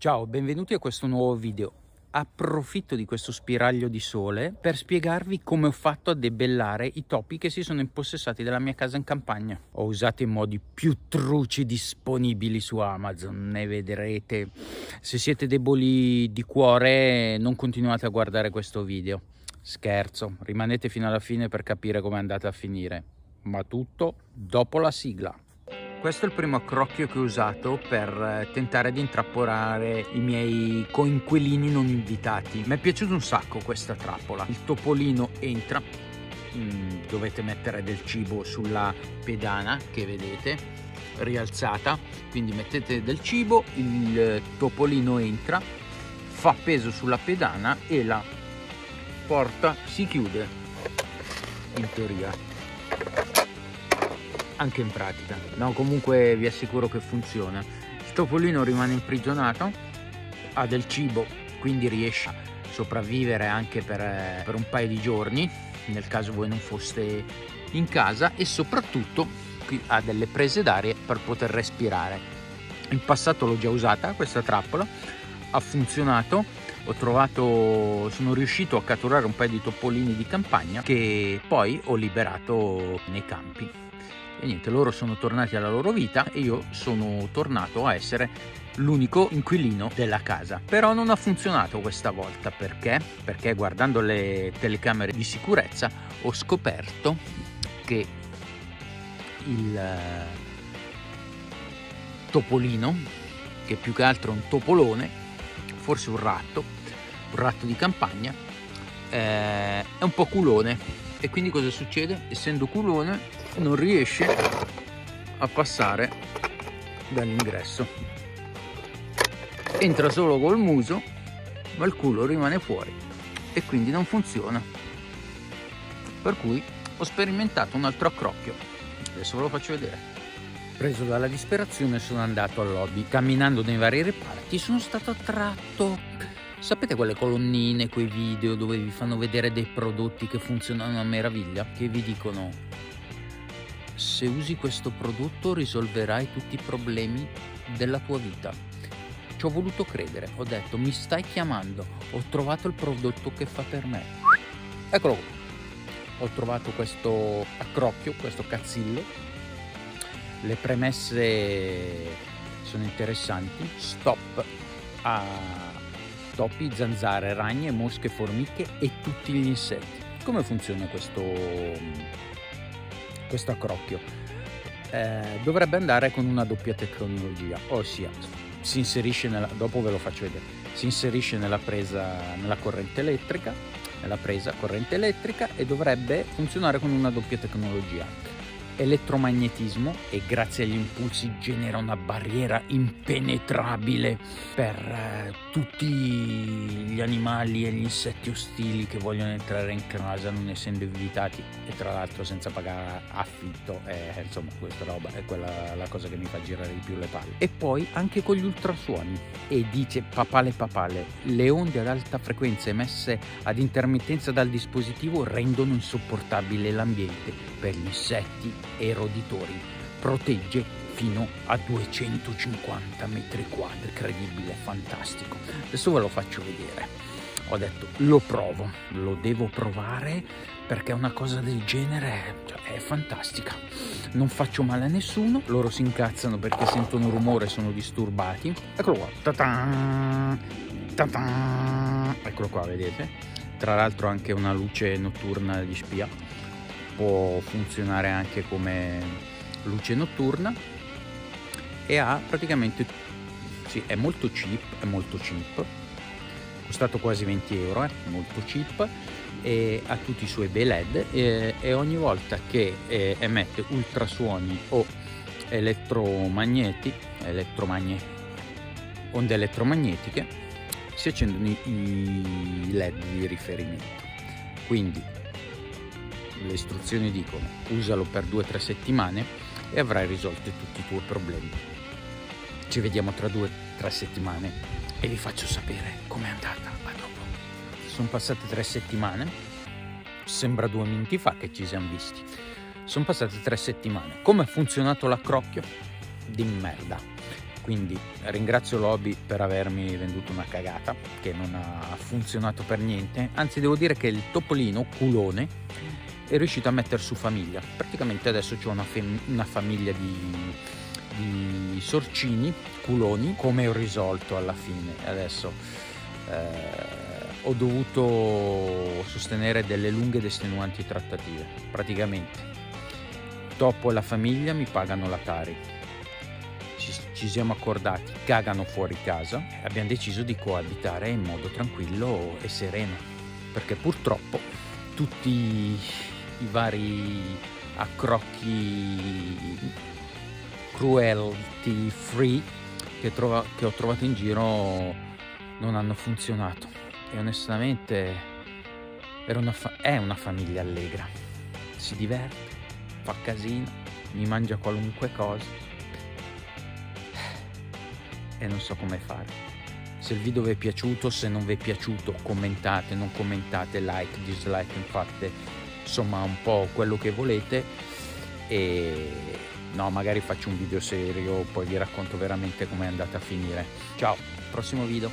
Ciao, benvenuti a questo nuovo video. Approfitto di questo spiraglio di sole per spiegarvi come ho fatto a debellare i topi che si sono impossessati della mia casa in campagna. Ho usato i modi più truci disponibili su Amazon, ne vedrete. Se siete deboli di cuore non continuate a guardare questo video. Scherzo, rimanete fino alla fine per capire come è andata a finire. Ma tutto dopo la sigla. Questo è il primo accrocchio che ho usato per eh, tentare di intrappolare i miei coinquilini non invitati. Mi è piaciuto un sacco questa trappola. Il topolino entra, mm, dovete mettere del cibo sulla pedana che vedete rialzata, quindi mettete del cibo, il topolino entra, fa peso sulla pedana e la porta si chiude in teoria anche in pratica. No, comunque vi assicuro che funziona. Il topolino rimane imprigionato, ha del cibo, quindi riesce a sopravvivere anche per, per un paio di giorni, nel caso voi non foste in casa, e soprattutto ha delle prese d'aria per poter respirare. In passato l'ho già usata questa trappola, ha funzionato, ho trovato, sono riuscito a catturare un paio di topolini di campagna che poi ho liberato nei campi e niente, loro sono tornati alla loro vita e io sono tornato a essere l'unico inquilino della casa. Però non ha funzionato questa volta perché? Perché guardando le telecamere di sicurezza ho scoperto che il eh, topolino, che più che altro è un topolone, forse un ratto, un ratto di campagna, eh, è un po' culone. E quindi cosa succede? Essendo culone non riesce a passare dall'ingresso. Entra solo col muso ma il culo rimane fuori e quindi non funziona. Per cui ho sperimentato un altro accrocchio. Adesso ve lo faccio vedere. Preso dalla disperazione sono andato al lobby. Camminando nei vari reparti sono stato attratto. Sapete quelle colonnine, quei video dove vi fanno vedere dei prodotti che funzionano a meraviglia? Che vi dicono se usi questo prodotto risolverai tutti i problemi della tua vita. Ci ho voluto credere, ho detto mi stai chiamando, ho trovato il prodotto che fa per me. Eccolo qua. Ho trovato questo accrocchio, questo cazzillo. Le premesse sono interessanti. Stop a topi, zanzare, ragne, mosche, formiche e tutti gli insetti. Come funziona questo questo accrocchio. Eh, dovrebbe andare con una doppia tecnologia, ossia si inserisce nella, dopo ve lo faccio vedere, si inserisce nella presa, nella corrente elettrica, nella presa corrente elettrica e dovrebbe funzionare con una doppia tecnologia elettromagnetismo e grazie agli impulsi genera una barriera impenetrabile per eh, tutti gli animali e gli insetti ostili che vogliono entrare in casa non essendo invitati e tra l'altro senza pagare affitto eh, insomma questa roba è quella la cosa che mi fa girare di più le palle. E poi anche con gli ultrasuoni. E dice papale papale le onde ad alta frequenza emesse ad intermittenza dal dispositivo rendono insopportabile l'ambiente per gli insetti e roditori. Protegge fino a 250 metri quadri, incredibile, fantastico. Adesso ve lo faccio vedere. Ho detto lo provo, lo devo provare perché una cosa del genere cioè, è fantastica. Non faccio male a nessuno, loro si incazzano perché sentono rumore e sono disturbati. Eccolo qua. Ta-ta! Ta-ta! Eccolo qua, vedete? Tra l'altro anche una luce notturna di spia può funzionare anche come luce notturna e ha praticamente sì, è molto cheap, è molto cheap. Costato quasi 20 euro, eh, molto cheap e ha tutti i suoi bei led e, e ogni volta che eh, emette ultrasuoni o elettromagneti, elettromagne, onde elettromagnetiche si accendono i, i led di riferimento. Quindi le istruzioni dicono usalo per 2-3 settimane e avrai risolto tutti i tuoi problemi. Ci vediamo tra 2-3 settimane e vi faccio sapere com'è andata. A dopo. Sono passate 3 settimane, sembra due minuti fa che ci siamo visti. Sono passate 3 settimane. Come ha funzionato l'accrocchio? Di merda quindi ringrazio Lobby per avermi venduto una cagata che non ha funzionato per niente anzi devo dire che il topolino culone è riuscito a mettere su famiglia praticamente adesso ho una, fem- una famiglia di, di sorcini culoni come ho risolto alla fine adesso eh, ho dovuto sostenere delle lunghe ed estenuanti trattative praticamente Dopo la famiglia mi pagano la Tari. Ci, ci siamo accordati, cagano fuori casa e abbiamo deciso di coabitare in modo tranquillo e sereno. Perché purtroppo tutti i vari accrocchi cruelty free che, trova, che ho trovato in giro non hanno funzionato. E onestamente una fa- è una famiglia allegra. Si diverte fa casino, mi mangia qualunque cosa e non so come fare. Se il video vi è piaciuto, se non vi è piaciuto, commentate, non commentate, like, dislike, fate insomma un po' quello che volete e no, magari faccio un video serio, poi vi racconto veramente come è andata a finire. Ciao, prossimo video.